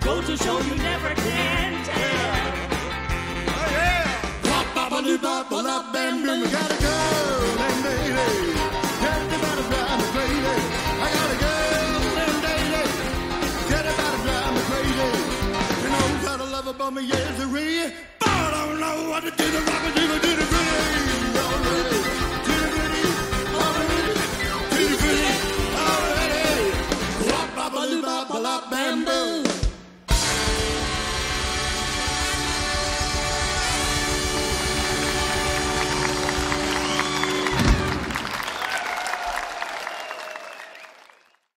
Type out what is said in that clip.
go to show you never can tell. Yeah. Oh, yeah. Bop, doo, bam. I got a girl named Lady. Get the butterfly, Miss crazy. I got a girl named Lady. Get the butterfly, Miss crazy. You know got a lover but me is a real. But I don't know what to do to rock, do do to free. Don't